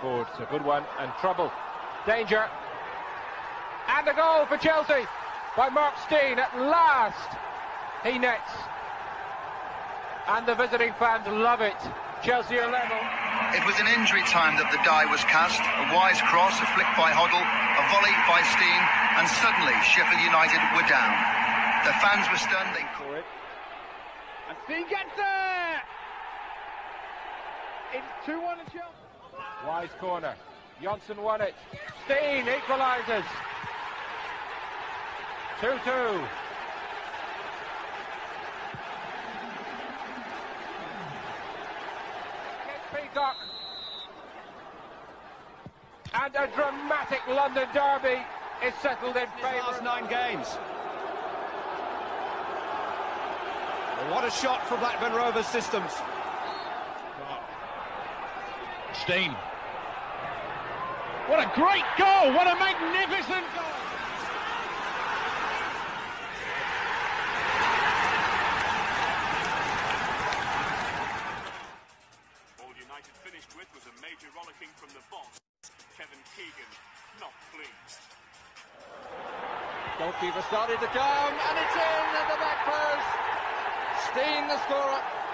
forward. It's a good one and trouble. Danger. And a goal for Chelsea by Mark Stein. at last. He nets. And the visiting fans love it. Chelsea are level. It was in injury time that the die was cast. A wise cross, a flick by Hoddle, a volley by Stein, and suddenly Sheffield United were down. The fans were stunned. They for it. And Stein gets there! It's 2-1 to Chelsea. Wise corner. Johnson won it. Stein equalises. 2-2. Peacock. And a dramatic London derby is settled in favour. Last nine games. Well, what a shot for Blackburn Rovers systems. Stein. What a great goal! What a magnificent goal! All United finished with was a major rollicking from the boss, Kevin Keegan, not pleased. Goalkeeper started to come, and it's in at the back post. Stein, the scorer.